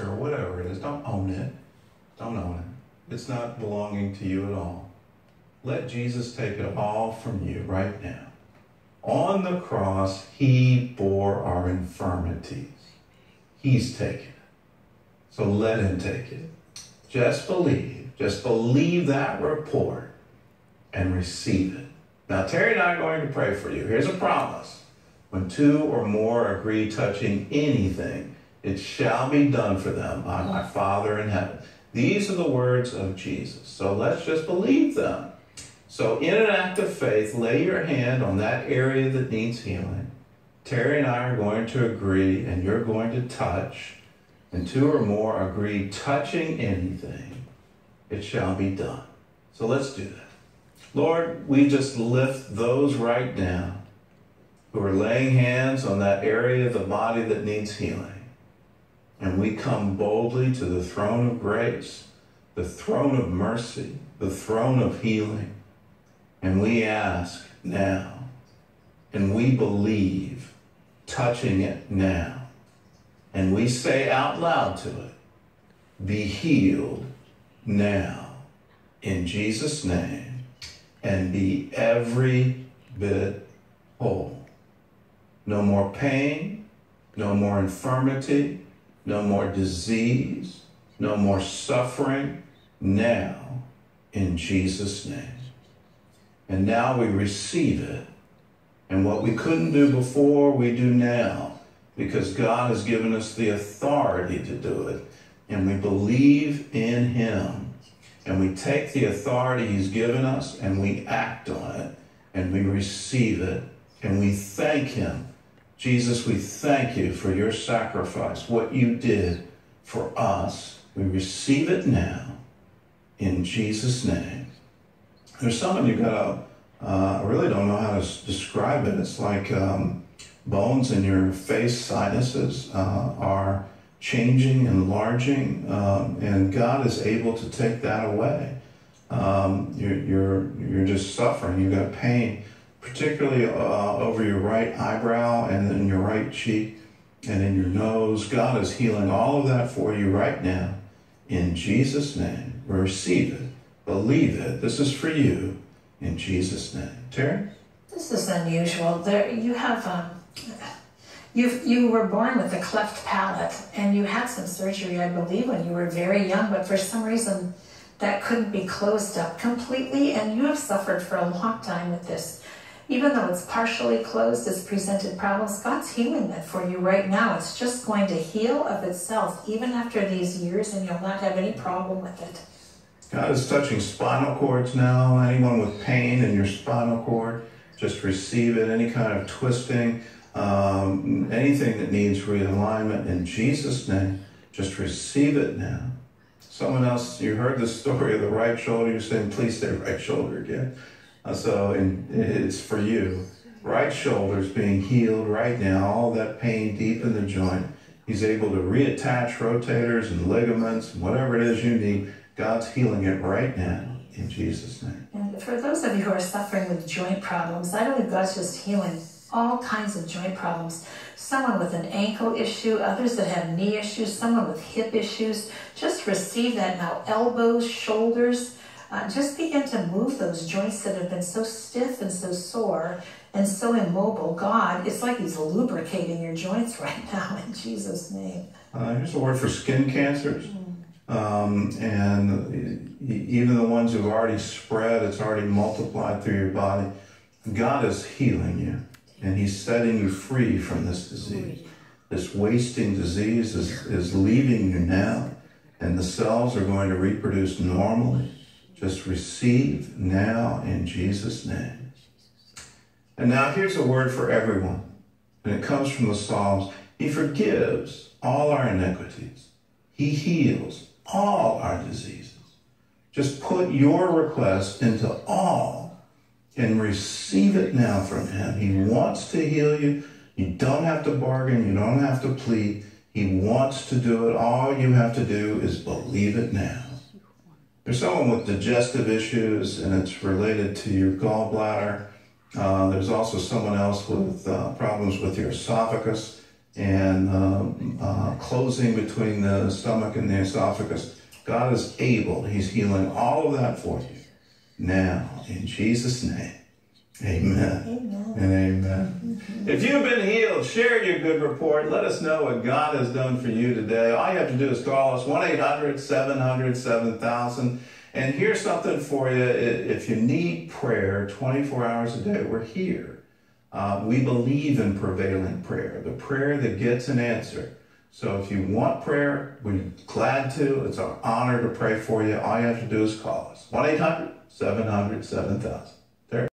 or whatever it is. Don't own it. Don't own it. It's not belonging to you at all. Let Jesus take it all from you right now. On the cross, he bore our infirmities. He's taken it. So let him take it. Just believe. Just believe that report and receive it. Now, Terry and I are going to pray for you. Here's a promise. When two or more agree touching anything, it shall be done for them by my Father in heaven. These are the words of Jesus. So let's just believe them. So, in an act of faith, lay your hand on that area that needs healing. Terry and I are going to agree, and you're going to touch. And two or more agree touching anything, it shall be done. So let's do that. Lord, we just lift those right now who are laying hands on that area of the body that needs healing. And we come boldly to the throne of grace, the throne of mercy, the throne of healing. And we ask now, and we believe, touching it now. And we say out loud to it, be healed now in Jesus' name and be every bit whole. No more pain, no more infirmity, no more disease, no more suffering now in Jesus' name. And now we receive it. And what we couldn't do before, we do now because God has given us the authority to do it. And we believe in Him. And we take the authority He's given us and we act on it and we receive it and we thank Him. Jesus, we thank you for your sacrifice, what you did for us. We receive it now in Jesus' name. There's something of you got a, uh, I really don't know how to describe it. It's like um, bones in your face, sinuses uh, are changing, enlarging, um, and God is able to take that away. Um, you're, you're, you're just suffering. You've got pain, particularly uh, over your right eyebrow and then your right cheek and in your nose. God is healing all of that for you right now. In Jesus' name, receive it. Believe it. This is for you in Jesus' name. Terry? This is unusual. There, you have, um, you you were born with a cleft palate, and you had some surgery, I believe, when you were very young. But for some reason, that couldn't be closed up completely, and you have suffered for a long time with this. Even though it's partially closed, it's presented problems. God's healing that for you right now. It's just going to heal of itself, even after these years, and you'll not have any problem with it. God is touching spinal cords now. Anyone with pain in your spinal cord, just receive it. Any kind of twisting, um, anything that needs realignment in Jesus' name, just receive it now. Someone else, you heard the story of the right shoulder. You're saying, please say right shoulder again. Uh, so in, it's for you. Right shoulder's being healed right now. All that pain deep in the joint. He's able to reattach rotators and ligaments and whatever it is you need God's healing it right now in Jesus' name. And for those of you who are suffering with joint problems, I believe God's just healing all kinds of joint problems. Someone with an ankle issue, others that have knee issues, someone with hip issues. Just receive that now. Elbows, shoulders. Uh, just begin to move those joints that have been so stiff and so sore and so immobile. God, it's like He's lubricating your joints right now in Jesus' name. Uh, here's a word for skin cancers. Um, and even the ones who've already spread, it's already multiplied through your body. God is healing you, and He's setting you free from this disease. This wasting disease is, is leaving you now, and the cells are going to reproduce normally. Just receive now in Jesus' name. And now here's a word for everyone, and it comes from the Psalms. He forgives all our iniquities. He heals all our diseases. Just put your request into all and receive it now from Him. He wants to heal you. You don't have to bargain. You don't have to plead. He wants to do it. All you have to do is believe it now. There's someone with digestive issues and it's related to your gallbladder. Uh, there's also someone else with uh, problems with your esophagus and um, uh, closing between the stomach and the esophagus. God is able. He's healing all of that for you now in Jesus' name. Amen. Amen. And amen. If you've been healed, share your good report. Let us know what God has done for you today. All you have to do is call us 1 800 700 7000. And here's something for you. If you need prayer 24 hours a day, we're here. Uh, we believe in prevailing prayer, the prayer that gets an answer. So if you want prayer, we're glad to. It's our honor to pray for you. All you have to do is call us 1 800 700 7000.